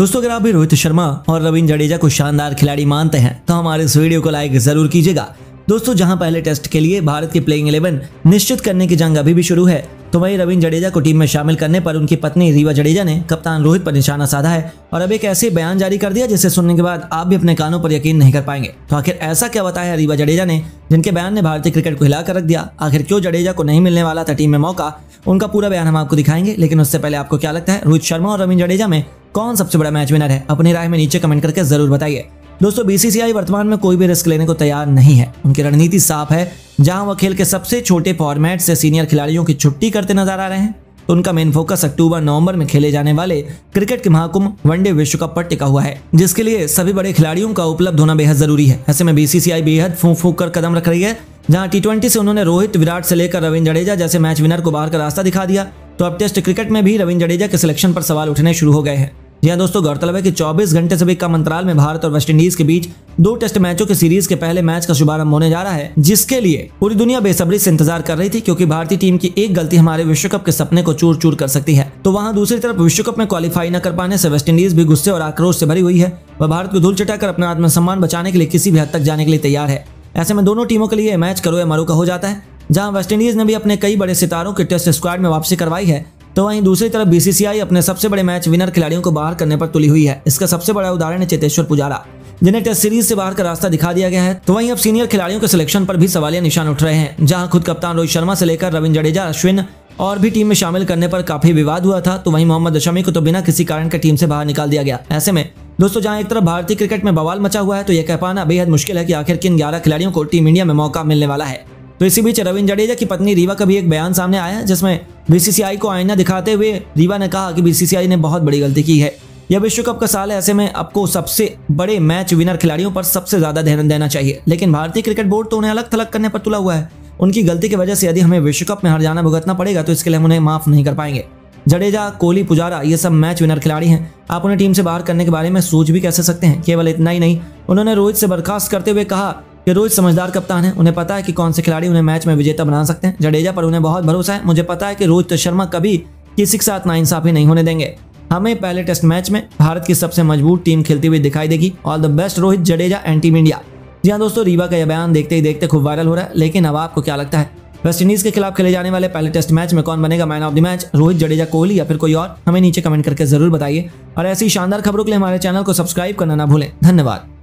दोस्तों, अगर आप भी रोहित शर्मा और रविंद्र जडेजा को शानदार खिलाड़ी मानते हैं तो हमारे इस वीडियो को लाइक ज़रूर कीजिएगा। दोस्तों, जहाँ पहले टेस्ट के लिए भारत की प्लेइंग 11 निश्चित करने की जंग अभी भी शुरू है तो वही रविंद्र जडेजा को टीम में शामिल करने पर उनकी पत्नी रीवा जडेजा ने कप्तान रोहित पर निशाना साधा है और अब एक ऐसे बयान जारी कर दिया जिसे सुनने के बाद आप भी अपने कानों पर यकीन नहीं कर पाएँगे। तो आखिर ऐसा क्या बताया रीवा जडेजा ने, जिनके बयान ने भारतीय क्रिकेट को हिला कर रख दिया? आखिर क्यों जडेजा को नहीं मिलने वाला था टीम में मौका? उनका पूरा बयान हम आपको दिखाएँगे, लेकिन उससे पहले आपको क्या लगता है? रोहित शर्मा और रविंद्र जडेजा में कौन सबसे बड़ा मैच विनर है? अपनी राय में नीचे कमेंट करके ज़रूर बताइए। दोस्तों बीसीसीआई वर्तमान में कोई भी रिस्क लेने को तैयार नहीं है। उनकी रणनीति साफ़ है, जहाँ वह खेल के सबसे छोटे फॉर्मेट से सीनियर खिलाड़ियों की छुट्टी करते नज़र आ रहे हैं। तो उनका मेन फोकस अक्टूबर नवंबर में खेले जाने वाले क्रिकेट के महाकुंभ वनडे विश्व कप पर टिका हुआ है, जिसके लिए सभी बड़े खिलाड़ियों का उपलब्ध होना बेहद ज़रूरी है। ऐसे में बीसीसीआई बेहद फूक फूक कर कदम रख रही है, जहाँ टी से उन्होंने रोहित, विराट से लेकर रविंद्र जडेजा जैसे मैच विनर को बाहर का रास्ता दिखा दिया। तो अब टेस्ट क्रिकेट में भी रविंद्र जडेजा के सिलेक्शन पर सवाल उठने शुरू हो गए हैं। जी हाँ दोस्तों, गौरतलब है कि 24 घंटे से भी कम अंतराल में भारत और वेस्टइंडीज के बीच दो टेस्ट मैचों के सीरीज़ के पहले मैच का शुभारंभ होने जा रहा है, जिसके लिए पूरी दुनिया बेसब्री से इंतज़ार कर रही थी क्योंकि भारतीय टीम की एक गलती हमारे विश्व कप के सपने को चूर चूर कर सकती है। तो वहाँ दूसरी तरफ़ विश्व कप में क्वालिफाई न कर पाने से वेस्टइंडीज भी गुस्से और आक्रोश से भरी हुई है। वह भारत को धूल चटाकर अपना आत्मसम्मान बचाने के लिए किसी भी हद तक जाने के लिए तैयार है। ऐसे में दोनों टीमों के लिए मैच करो या मरो का हो जाता है, जहाँ वेस्टइंडीज ने भी अपने कई बड़े सितारों के टेस्ट स्क्वाड में वापसी करवाई है। तो वहीं दूसरी तरफ़ बीसीसीआई अपने सबसे बड़े मैच विनर खिलाड़ियों को बाहर करने पर तुली हुई है। इसका सबसे बड़ा उदाहरण है चेतेश्वर पुजारा, जिन्हें टेस्ट सीरीज़ से बाहर का रास्ता दिखा दिया गया है। तो वहीं अब सीनियर खिलाड़ियों के सिलेक्शन पर भी सवालिया निशान उठ रहे हैं, जहाँ खुद कप्तान रोहित शर्मा से लेकर रविंद्र जडेजा, अश्विन और भी टीम में शामिल करने पर काफ़ी विवाद हुआ था। तो वहीं मोहम्मद शमी को तो बिना किसी कारण के टीम से बाहर निकाल दिया गया। ऐसे में, दोस्तों, जहाँ एक तरफ़ भारतीय क्रिकेट में बवाल मचा हुआ है तो यह कह पाना बेहद मुश्किल है कि आखिर किन ग्यारह खिलाड़ियों को टीम इंडिया में मौका मिलने वाला है। तो इसी बीच रविंद्र जडेजा की पत्नी रीवा का भी एक बयान सामने आया, जिसमें बीसीसीआई को आईना दिखाते हुए रीवा ने कहा कि बीसीसीआई ने बहुत बड़ी गलती की है। यह विश्व कप का साल है, ऐसे में आपको सबसे बड़े मैच विनर खिलाड़ियों पर सबसे ज़्यादा ध्यान देना चाहिए। लेकिन भारतीय क्रिकेट बोर्ड तो उन्हें अलग थलग करने पर तुला हुआ है। उनकी गलती की वजह से यदि हमें विश्व कप में हर जाना भुगतना पड़ेगा तो इसके लिए हम उन्हें माफ़ नहीं कर पाएँगे। जडेजा, कोहली, पुजारा, ये सब मैच विनर खिलाड़ी हैं। आप उन्हें टीम से बाहर करने के बारे में सोच भी कैसे सकते हैं? केवल इतना ही नहीं, उन्होंने रोहित से बर्खास्त करते हुए कहा रोहित समझदार कप्तान है। उन्हें पता है कि कौन से खिलाड़ी उन्हें मैच में विजेता बना सकते हैं। जडेजा पर उन्हें बहुत भरोसा है। मुझे पता है कि रोहित शर्मा कभी किसी के साथ नाइंसाफी नहीं होने देंगे। हमें पहले टेस्ट मैच में भारत की सबसे मज़बूत टीम खेलती हुई दिखाई देगी। All the best Rohit, Jadeja and team India जी हाँ दोस्तों, रीवा का यह बयान देखते ही देखते खूब वायरल हो रहा है। लेकिन अब आपको क्या लगता है? वेस्ट इंडीज के खिलाफ खेले जाने वाले पहले टेस्ट मैच में कौन बनेगा man of the match Rohit, Jadeja, Kohli या फिर कोई और? हमें नीचे कमेंट करके ज़रूर बताइए। और ऐसी शानदार खबरों के लिए हमारे चैनल को सब्सक्राइब करना ना भूलें। धन्यवाद।